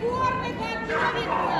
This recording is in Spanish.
Guarda, guarda, guarda.